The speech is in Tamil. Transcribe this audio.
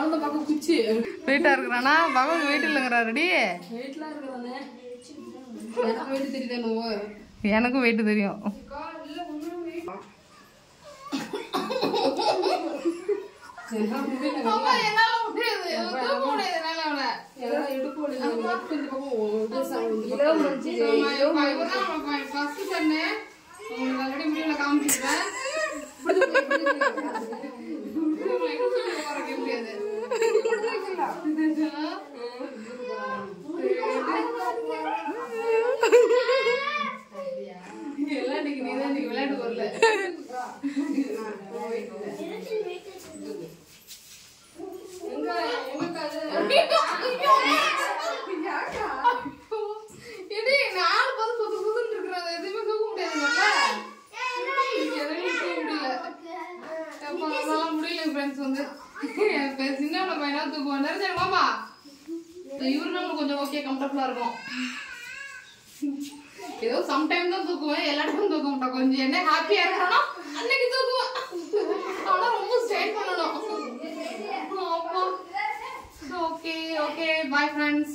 குழந்தை பார்க்க குச்சி. வெயிட்டா இருக்கிறானா? பகவத் வெயிட் இல்லைங்கிறாருடி வெயிட்லாம் இருக்கிறானே. எனக்கு வெயிட் தெரியுது என்னவோ? எனக்கும் வெயிட் தெரியும். என்னால முடியல. ஃப்ரெண்ட்ஸ் வந்து. என் பே- சின்ன பையனா தூக்குவான் நிறைய மாமா? இவரு நம்மளுக்கு கொஞ்சம் ஓகே கம்ஃபர்டபுளா இருக்கும். ஏதோ சம்டைம் தான் தூக்குவேன். எல்லா டைமும் தூக்க மாட்டேன் கொஞ்சம் என்ன ஹாப்பியா இருக்கணும் அன்னைக்கு தூக்குவேன். ஆனா ரொம்ப ஸ்ட்ரெயின் பண்ணணும். Okay okay bye friends